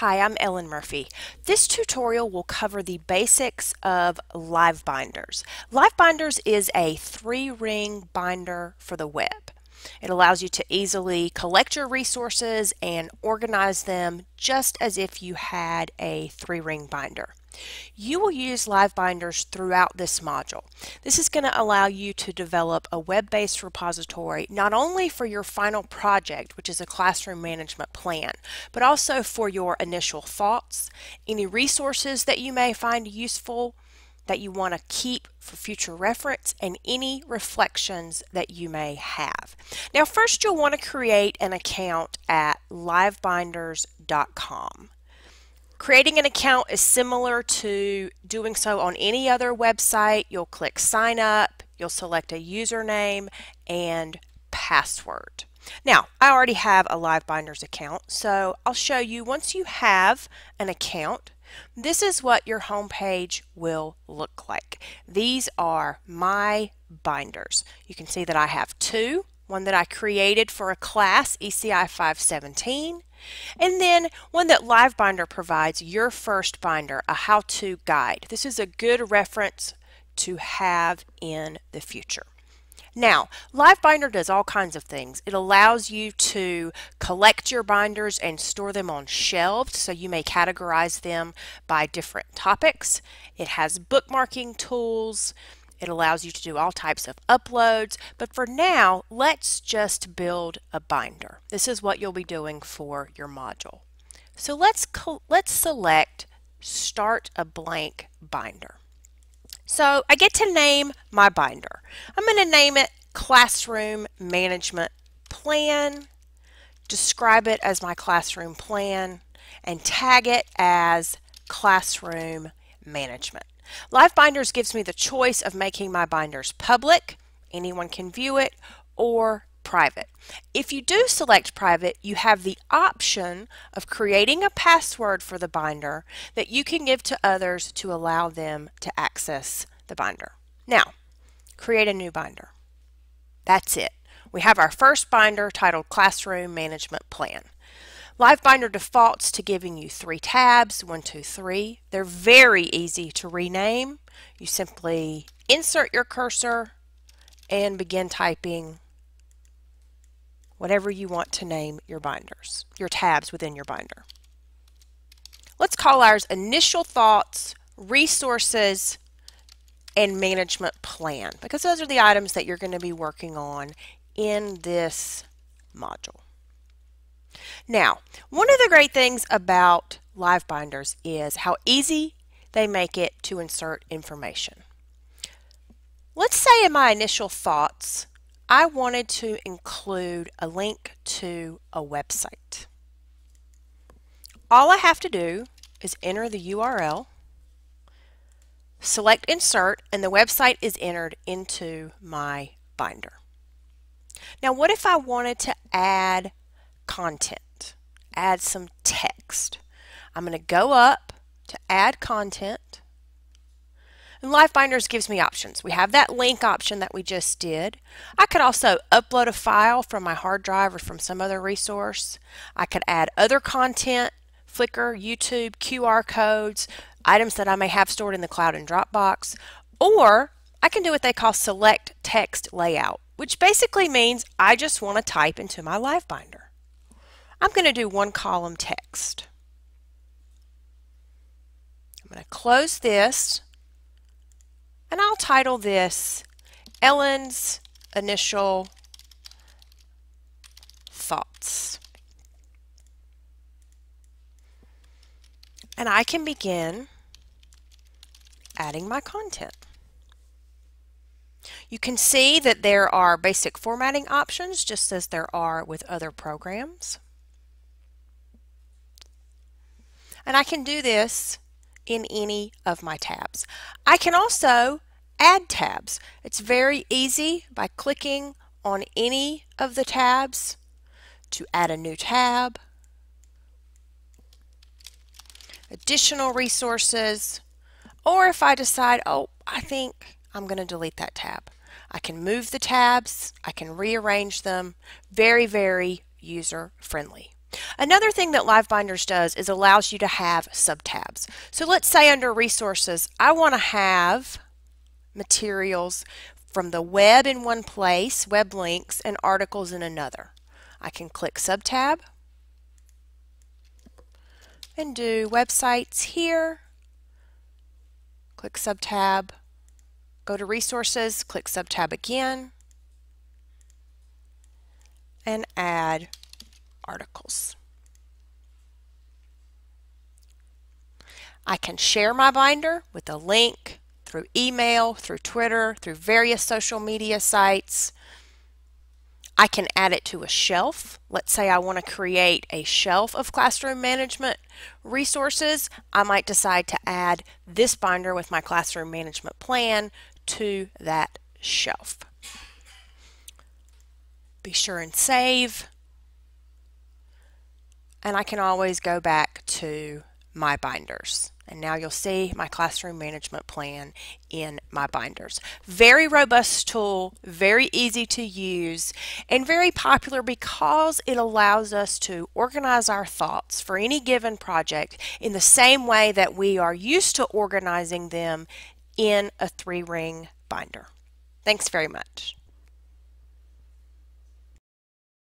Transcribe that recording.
Hi, I'm Ellen Murphy. This tutorial will cover the basics of LiveBinders. Live Binders is a three-ring binder for the web. It allows you to easily collect your resources and organize them just as if you had a three-ring binder. You will use live binders throughout this module. This is going to allow you to develop a web-based repository not only for your final project, which is a classroom management plan, but also for your initial thoughts, any resources that you may find useful that you want to keep for future reference and any reflections that you may have. Now first you'll want to create an account at livebinders.com. Creating an account is similar to doing so on any other website. You'll click sign up, you'll select a username and password. Now, I already have a LiveBinders account, so I'll show you once you have an account, this is what your homepage will look like. These are my binders. You can see that I have two one that I created for a class, ECI 517, and then one that LiveBinder provides, your first binder, a how-to guide. This is a good reference to have in the future. Now, LiveBinder does all kinds of things. It allows you to collect your binders and store them on shelves, so you may categorize them by different topics. It has bookmarking tools. It allows you to do all types of uploads, but for now, let's just build a binder. This is what you'll be doing for your module. So let's, let's select Start a Blank Binder. So I get to name my binder. I'm going to name it Classroom Management Plan, describe it as my classroom plan, and tag it as Classroom Management. LiveBinders gives me the choice of making my binders public, anyone can view it, or private. If you do select private, you have the option of creating a password for the binder that you can give to others to allow them to access the binder. Now, create a new binder. That's it. We have our first binder titled Classroom Management Plan. LiveBinder defaults to giving you three tabs, one, two, three. They're very easy to rename. You simply insert your cursor and begin typing whatever you want to name your binders, your tabs within your binder. Let's call ours Initial Thoughts, Resources, and Management Plan because those are the items that you're going to be working on in this module. Now, one of the great things about live binders is how easy they make it to insert information. Let's say in my initial thoughts, I wanted to include a link to a website. All I have to do is enter the URL, select insert, and the website is entered into my binder. Now what if I wanted to add content, add some text. I'm going to go up to add content. And LiveBinders gives me options. We have that link option that we just did. I could also upload a file from my hard drive or from some other resource. I could add other content, Flickr, YouTube, QR codes, items that I may have stored in the cloud in Dropbox, or I can do what they call select text layout, which basically means I just want to type into my LiveBinder. I'm going to do one column text. I'm going to close this and I'll title this Ellen's Initial Thoughts. And I can begin adding my content. You can see that there are basic formatting options just as there are with other programs. And I can do this in any of my tabs. I can also add tabs. It's very easy by clicking on any of the tabs to add a new tab, additional resources, or if I decide, oh, I think I'm going to delete that tab. I can move the tabs, I can rearrange them, very, very user friendly. Another thing that LiveBinders does is allows you to have subtabs. So let's say under resources, I want to have materials from the web in one place, web links, and articles in another. I can click subtab and do websites here, click subtab, go to resources, click subtab again, and add articles. I can share my binder with a link through email, through Twitter, through various social media sites. I can add it to a shelf. Let's say I want to create a shelf of classroom management resources. I might decide to add this binder with my classroom management plan to that shelf. Be sure and save. And I can always go back to my binders. And now you'll see my classroom management plan in my binders. Very robust tool, very easy to use, and very popular because it allows us to organize our thoughts for any given project in the same way that we are used to organizing them in a three ring binder. Thanks very much.